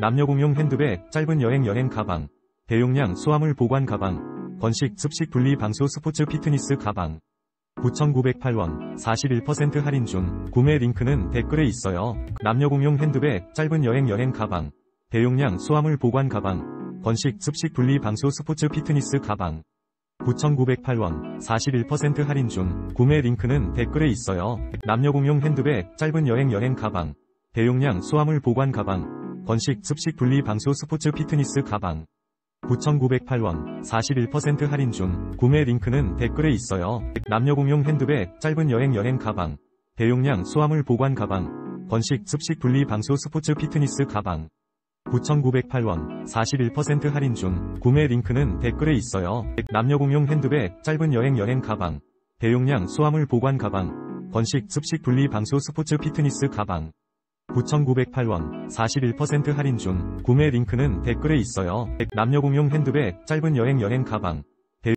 남녀 공용 핸드백, 짧은 여행 여행 가방, 대용량 수화물 보관 가방, 건식 습식 분리 방수 스포츠 피트니스 가방. 9,908원, 41% 할인 중, 구매 링크는 댓글에 있어요. 남녀 공용 핸드백, 짧은 여행 여행 가방, 대용량 수화물 보관 가방, 건식 습식 분리 방수 스포츠 피트니스 가방. 9,908원, 41% 할인 중, 구매 링크는 댓글에 있어요. 남녀 공용 핸드백, 짧은 여행 여행 가방, 대용량 수화물 보관 가방, 건식 습식 분리 방수 스포츠 피트니스 가방. 9,908원, 41% 할인 중, 구매 링크는 댓글에 있어요. 남녀 공용 핸드백, 짧은 여행 여행 가방, 대용량 수화물 보관 가방, 건식 습식 분리 방수 스포츠 피트니스 가방. 9,908원, 41% 할인 중, 구매 링크는 댓글에 있어요. 남녀 공용 핸드백, 짧은 여행 여행 가방, 대용량 수화물 보관 가방, 건식 습식 분리 방수 스포츠 피트니스 가방. 9,908원, 41% 할인 중, 구매 링크는 댓글에 있어요. 남녀 공용 핸드백, 짧은 여행 여행 가방,